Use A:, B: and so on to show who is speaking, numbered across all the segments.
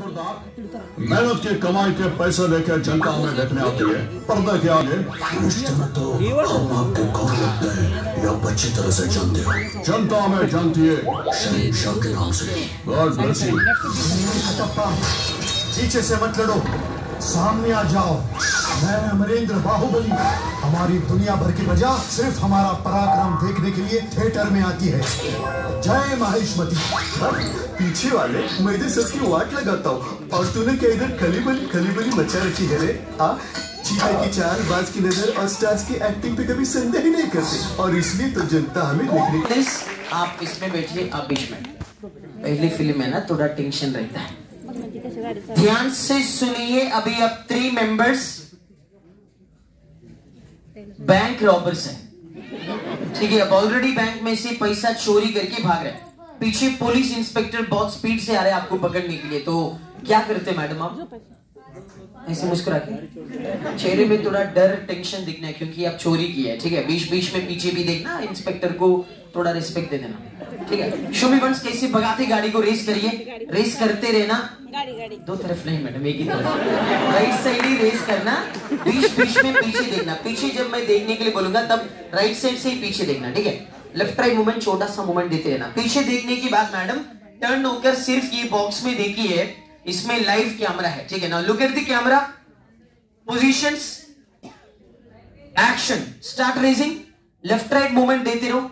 A: मेहनत के, कमाई के पैसे लेकर जनता हमें देखने आती है। पर्दा के आगे
B: तो हम आपको कौन लगते हैं, या अच्छी तरह से जानते हो।
A: जनता हमें जानती है।
B: शहनशाह के नाम से।
A: गॉड ब्लेस यू
C: पीछे से मत लड़ो। सामने आ जाओ। मैं अमरेंद्र बाहुबली। हमारी दुनिया भर की प्रजा सिर्फ़ हमारा पराक्रम देखने के लिए थिएटर में आती है। जय महेशमती।
D: पीछे वाले मैं इधर सबकी वाट लगाता हूँ। और तूने क्या इधर खली बली खली बली मचा रखी है रे? हाँ चीते की चाल बाज की नज़र और स्टार्स की एक्टिंग पे कभी संदेह ही नहीं करते। और इसलिए तो जनता हमें देखने
E: आप इसमें बैठिए आप बीच में। पहली फ़िल्म है ना थोड़ा टेंशन रहता है। ध्यान से सुनिए अभी अब थ्री मेंबर्स बैंक रॉबर्स हैं। ठीक है, अब ऑलरेडी बैंक में से पैसा चोरी करके भाग रहे हैं। पीछे पुलिस इंस्पेक्टर बहुत स्पीड से आ रहे हैं आपको पकड़ने के लिए। तो क्या करते मैडम आप? ऐसे मुस्कुरा के। चेहरे में थोड़ा डर टेंशन दिखना है, क्योंकि आप चोरी की है। ठीक है बीच बीच में पीछे भी देखना इंस्पेक्टर को थोड़ा रिस्पेक्ट दे देना। ठीक है? कैसे भगाते गाड़ी को रेस करिए। रेस करते रहना।
F: गाड़ी गाड़ी।
E: दो तरफ़ नहीं मैडम एक ही तरफ़। राइट साइड ही रेस करना बीच बीच में पीछे देखना। पीछे जब मैं देखने के लिए बोलूँगा तब राइट साइड से ही पीछे देखना ठीक है? लेफ़्ट राइट मूवमेंट छोटा सा मूवमेंट देते रहना। पीछे देखने की बात मैडम टर्न होकर सिर्फ़ ये बॉक्स में देखिए इसमें लाइव कैमरा है ठीक है ना? Look at the camera positions action start racing left right movement देते रहो।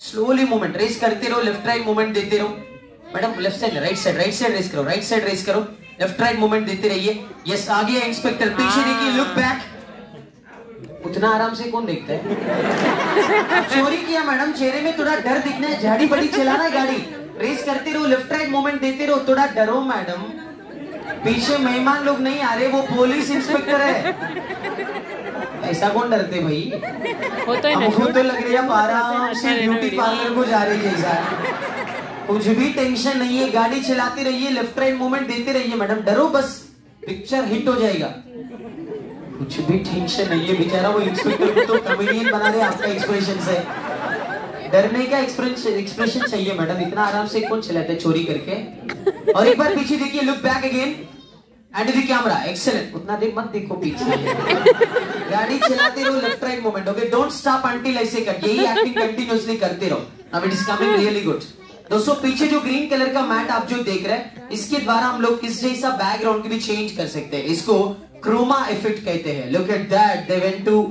E: स्लोली मूवमेंट रेस करते रहो लेफ़्ट राइट मूवमेंट देते रहो। Madam left side right side right side race करो राइट साइड रेस करो। लेफ़्ट राइट मूवमेंट देते रहिए। यस आगे इंस्पेक्टर पीछे देखिए लुक बैक उतना आराम से कौन देखता है? चोरी किया मैडम चेहरे में थोड़ा डर दिखना है। झाड़ी बड़ी चलाना है गाड़ी। रेस करते रहो लेफ़्ट राइट मूवमेंट देते रहो। थोड़ा डरो मैडम पीछे मेहमान लोग नहीं आ रहे वो पुलिस इंस्पेक्टर है। ऐसा कौन डरते भाई?
F: होता है
E: हमको तो लग रही है आराम से ब्यूटी पार्लर को जा रही जैसा कुछ भी टेंशन नहीं है गाड़ी चलाते रहिए लेफ़्ट राइट मूवमेंट देते रहिए मैडम डरो बस पिक्चर हिट हो जाएगा। कुछ भी टेंशन नहीं है बेचारा वो इंस्पेक्टर तो कॉमेडियन बना दे आपका एक्सप्रेशन से। डरने का एक्सप्रेशन एक्सप्रेशन चाहिए मैडम इतना आराम से कौन चलाता है चोरी करके? और एक बार पीछे देखिए look back again and the camera excellent उतना देर मत देखो पीछे। गाड़ी चलाते रहो left right moment okay don't stop until ऐसे कर यही एक्टिंग कंटिन्यूअसली करते रहो. Now it is coming really good दोस्तों, पीछे जो ग्रीन कलर का मैट आप जो देख रहे हैं, इसके द्वारा हम लोग किस जैसा बैकग्राउंड भी चेंज कर सकते हैं। इसको क्रोमा इफ़ेक्ट कहते हैं। Look at that they went to